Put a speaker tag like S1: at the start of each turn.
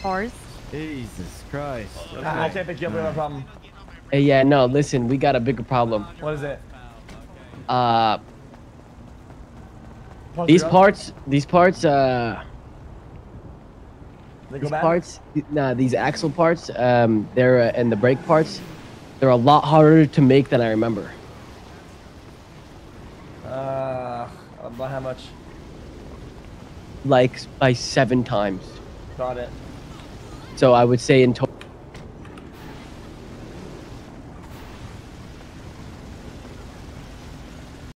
S1: Cars.
S2: Jesus Christ.
S3: I, I can't pick you up. We have a problem.
S4: Hey, yeah, no, listen, we got a bigger problem.
S3: What is it?
S4: Uh,
S3: Pause
S4: these parts, these parts, uh,
S3: They
S4: these parts, nah, these axle parts, um, they're uh, and the brake parts, they're a lot harder to make than I remember.
S3: Uh, about how much?
S4: Like by seven times.
S3: Got it.
S4: So I would say in total.